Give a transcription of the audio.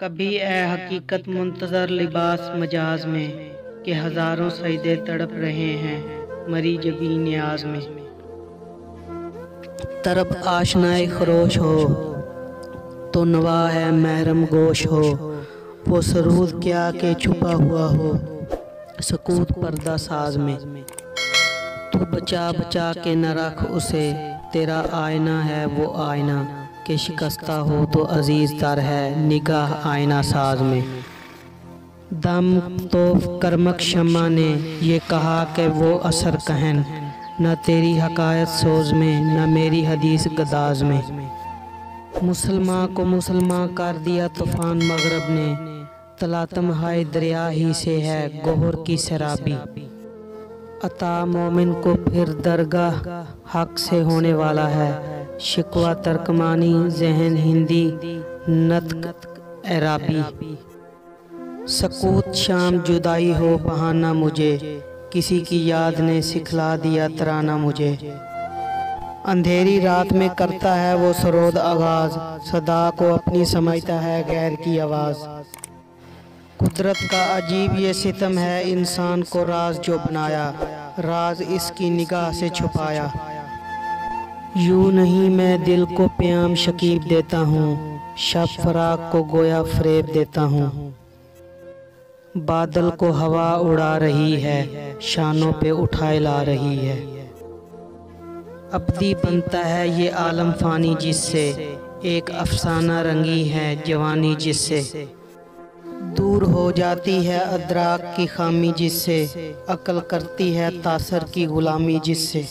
कभी ए हकीकत मुंतज़र लिबास मजाज में कि हज़ारों सजदे तड़प रहे हैं मरी जबी न्याज में। तरफ़ आशनाए खरोश हो तो नवा है महरम गोश हो, वो सरूद क्या के छुपा हुआ हो, सकूत पर्दा साज में। तू बचा बचा के न रख उसे, तेरा आईना है वो आईना के शिकस्ता हो तो अज़ीज़ तर है निगाह आयना साज में। दम तो करमक शमा ने ये कहा कि वो असर कहन, न तेरी हकायत सोज में, न मेरी हदीस गदाज में। मुसलमान को मुसलमान कर दिया तूफ़ान मगरब ने, तलातम हाय दरिया ही से है गोहर की शराबी अता मोमिन को फिर दरगाह हक से होने वाला है शिकवा तर्कमानी, जहन हिंदी, नतक एराबी सकूत शाम जुदाई हो, बहाना मुझे। किसी की याद ने सिखला दिया, तराना मुझे। अंधेरी रात में करता है वो सरोद आगाज़ सदा को अपनी समझता है गैर की आवाज़। कुदरत का अजीब ये सितम है, इंसान को राज जो बनाया। राज इसकी निगाह से छुपाया। यूँ नहीं मैं दिल को प्याम शकीब देता हूँ, शब फराक को गोया फरेब देता हूँ। बादल को हवा उड़ा रही है, शानों पे उठाए ला रही है। अबदी बनता है ये आलम फानी जिससे, एक अफसाना रंगी है जवानी जिससे। दूर हो जाती है अदराक की खामी जिससे, अकल करती है तासर की गुलामी जिससे।